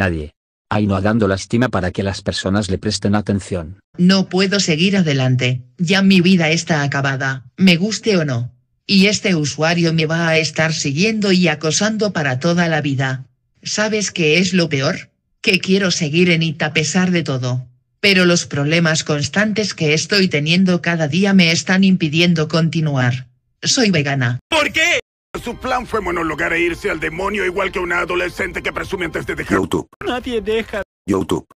Nadie. Ahí no dando lástima para que las personas le presten atención. No puedo seguir adelante, ya mi vida está acabada, me guste o no. Y este usuario me va a estar siguiendo y acosando para toda la vida. ¿Sabes qué es lo peor? Que quiero seguir en IT a pesar de todo. Pero los problemas constantes que estoy teniendo cada día me están impidiendo continuar. Soy vegana. ¿Por qué? Su plan fue monologar e irse al demonio igual que una adolescente que presume antes de dejar... YouTube. Nadie deja... YouTube.